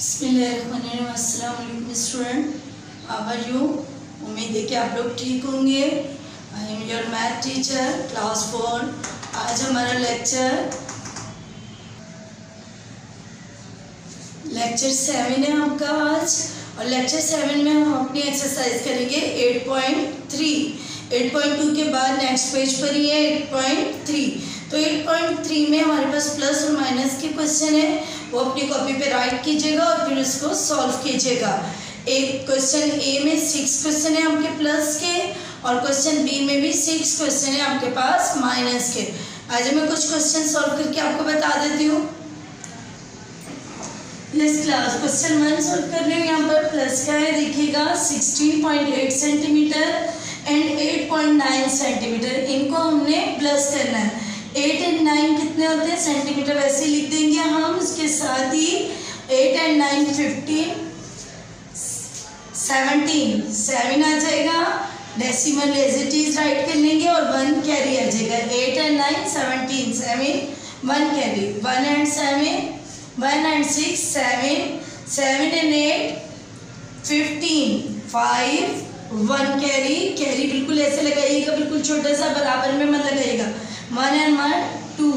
Student you उम्मीद है कि आप लोग ठीक होंगे I am your math teacher class four आज हमारा लेक्चर लेक्चर सेवन है आपका आज और लेक्चर सेवन में हम अपनी एक्सरसाइज करेंगे eight point three eight point two के बाद नेक्स्ट पेज पर ही है एट पॉइंट थ्री तो 8.3 में हमारे पास प्लस और माइनस के क्वेश्चन है वो अपनी कॉपी पे राइट कीजिएगा और फिर उसको सॉल्व कीजिएगा। एक क्वेश्चन ए में सिक्स क्वेश्चन है आपके प्लस के और क्वेश्चन बी में भी सिक्स क्वेश्चन है आपके पास माइनस के। आज मैं कुछ क्वेश्चन सॉल्व करके आपको बता देती हूँ। Yes class question one solve कर रही हूँ। यहाँ पर प्लस का है? देखिएगा 16.8 सेंटीमीटर एंड 8.9 सेंटीमीटर इनको हमने प्लस करना है। एट एंड नाइन कितने होते हैं? सेंटीमीटर वैसे लिख देंगे। साथ ही eight and nine fifteen seventeen seven आ जाएगा. Decimal as it is write कर लेंगे और वन कैरी आ जाएगा. Eight and nine seventeen seven one carry one and seven one and six seven seven and eight fifteen five one carry carry बिल्कुल ऐसे लगाइएगा, बिल्कुल छोटा सा, बराबर में मत लगाइएगा. वन एंड वन टू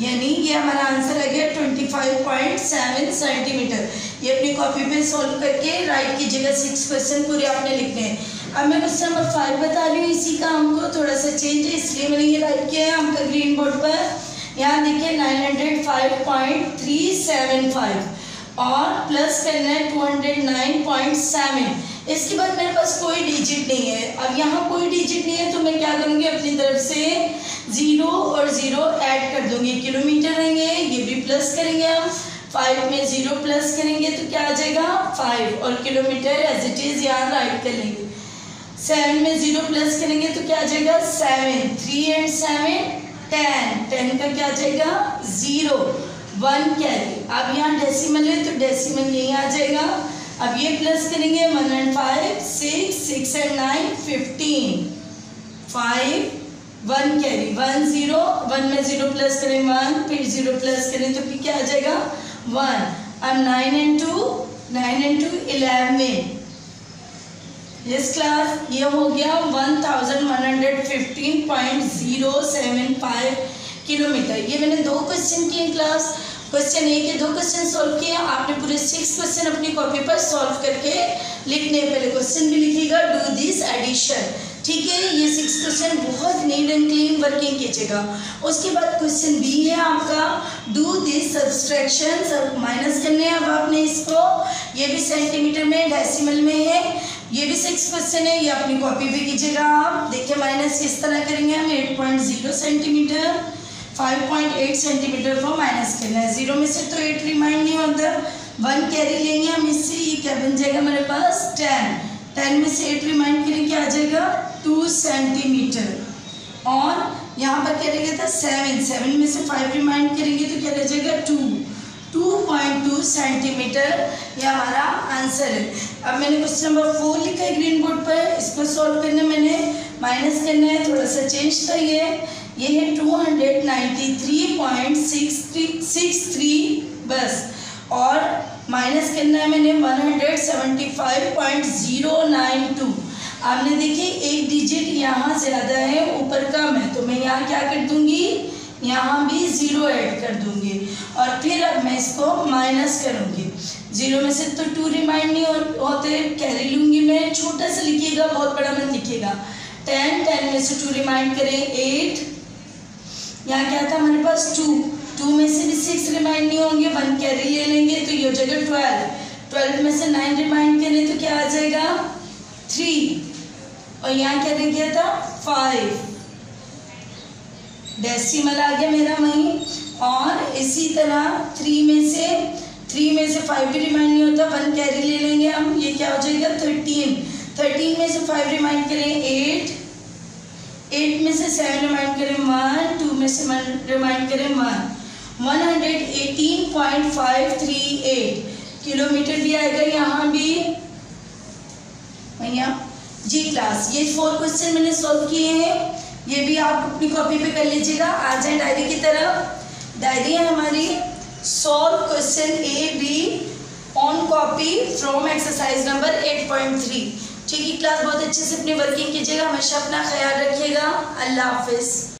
यानी ये हमारा आंसर आ गया twenty five point seven centimetre ये अपनी कॉपी पे सॉल्व करके राइट कीजिएगा। सिक्स क्वेश्चन पूरे आपने लिखने हैं। अब मैं क्वेश्चन नंबर फाइव बता रही हूँ इसी का। हमको थोड़ा सा चेंज है, इसलिए मैंने ये राइट किया है। हमका ग्रीन बोर्ड पर यहाँ देखिए nine hundred five point three seven five और प्लस करना है two hundred nine point seven इसके बाद मेरे पास कोई डिजिट नहीं है। अब यहाँ कोई डिजिट नहीं है तो मैं क्या करूँगी? अपनी तरफ़ से ज़ीरो और ज़ीरो ऐड कर दूँगी। किलोमीटर रहेंगे, ये भी प्लस करेंगे हम। फाइव में ज़ीरो प्लस करेंगे तो क्या आ जाएगा? फाइव और किलोमीटर एज इट इज़ यहाँ राइट कर लेंगे। सेवन में ज़ीरो प्लस करेंगे तो क्या आ जाएगा? Seven three and seven ten ten का क्या आ जाएगा? ज़ीरो वन कैरी अब यहाँ डेसिमल है तो डेसिमल यहीं आ जाएगा। अब ये प्लस करेंगे one and five six six and nine fifteen five one carry one zero one में ज़ीरो प्लस करें वन फिर ज़ीरो प्लस करें तो फिर क्या आ जाएगा? वन अब nine and two nine and two eleven yes class ये हो गया one thousand one hundred fifteen point zero seven five kilometre ये मैंने दो क्वेश्चन किए क्लास क्वेश्चन ए के दो क्वेश्चन सॉल्व किए पूरे सिक्स क्वेश्चन अपनी कॉपी पर सॉल्व करके लिखने पहले क्वेश्चन भी लिखिएगा डू दिस एडिशन ठीक है, ये सिक्स क्वेश्चन बहुत नीट एंड क्लीन वर्किंग कीजिएगा। उसके बाद क्वेश्चन बी है आपका डू दिस सब्सट्रैक्शन सब माइनस करने अब आपने इसको। ये भी सेंटीमीटर में डेसिमल में है। ये भी सिक्स क्वेश्चन है, ये अपनी कॉपी भी कीजिएगा आप। देखिए माइनस किस तरह करेंगे हम? Eight point zero centimetre 5.8 centimetre को माइनस करना है। ज़ीरो में से तो एट रिमाइंड नहीं होता। वन कैरी लेंगे, हम इससे ये क्या बन जाएगा मेरे पास? टेन। टेन में से एट रिमाइंड करेंगे क्या आ जाएगा? Two centimetre. और यहाँ पर क्या रहेगा था? सेवन। सेवन में से फाइव रिमाइंड करेंगे तो क्या रह जाएगा? Two. Two point two centimetre. ये हमारा आंसर है। अब मैंने क्वेश्चन नंबर फोर लिखा है ग्रीन बोर्ड पर। इसको सॉल्व करने मैंने। माइनस करना है, थोड़ा सा चेंज था ये। ये है two hundred ninety three point six three six three बस। और माइनस करना है मैंने? One hundred seventy five point zero nine two. आपने देखिए, एक डिजिट यहाँ ज़्यादा है, ऊपर कम है। तो मैं यहाँ क्या कर दूँगी? यहाँ भी ज़ीरो ऐड कर दूँगी। और फिर अब मैं इसको माइनस करूँगी। ज़ीरो में से तो टू रिमाइंड नहीं होते। कैरी लूँगी मैं। छोटा सा लिखिएगा, बहुत बड़ा मत लिखिएगा। टेन टेन में से टू रिमाइंड करें। एट यहाँ क्या था हमारे पास? टू टू में से भी सिक्स रिमाइंड नहीं होंगे वन कैरी ले लेंगे तो ये हो जाएगा ट्वेल्व ट्वेल्व में से नाइन रिमाइंड करें तो क्या आ जाएगा? थ्री और यहाँ क्या दे गया था? फाइव डेसिमल आ गया मेरा वहीं. और इसी तरह थ्री में से थ्री में से फाइव भी रिमाइंड नहीं होता वन कैरी ले लेंगे हम, ये क्या हो जाएगा? थर्टीन थर्टीन में से फाइव रिमाइंड करें एट एट में से सेवन रिमाइंड करें वन टू में से वन रिमाइंड करें one one hundred eighteen point five three eight kilometre भी आएगा यहाँ भी, भैया जी क्लास ये फोर क्वेश्चन मैंने सॉल्व किए हैं। ये भी आप अपनी कॉपी पे कर लीजिएगा। आ जाए डायरी की तरफ़। डायरी है हमारी solve question A B on copy from exercise number 8.3 ठीक है क्लास बहुत अच्छे से अपनी वर्किंग कीजिएगा। हमेशा अपना ख्याल रखिएगा। अल्लाह हाफिज़।